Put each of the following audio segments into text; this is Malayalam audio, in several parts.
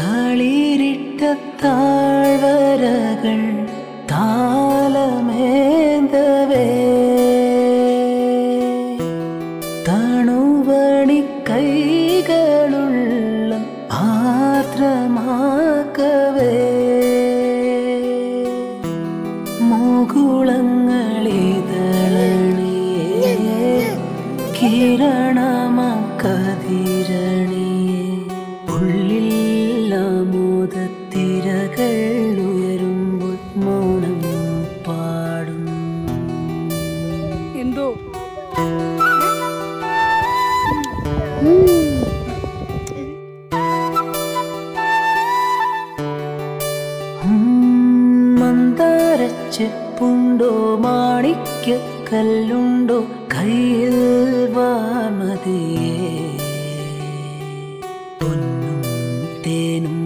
താളിരിട്ടത്താഴ്വരകൾ താലമേന്തവേ. തണുവണി കൈകളുള്ള ആർദ്രമാക്കവേ. മുകുളങ്ങളിതളണിയേ കിരണമക്കതിരണിയേ ഉള്ളിൽ ആമോദത്തിരകൾ ഉയരുമ്പോൾ മൗനം പാടും. എന്തോ? മന്ദാരച്ചെപ്പുണ്ടോ? കയ്യിൽ വാമതിയേ പൊന്നും തേനും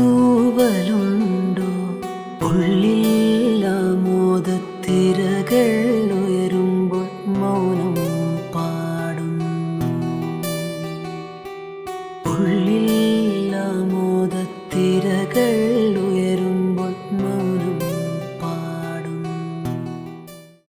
തൂവലുണ്ടോ ഉള്ളിൽ ആമോദത്തിരകൾ ഉയരുമ്പോൾ മൗനം പാടും ഉള്ളിൽ ആമോദത്തിരകൾ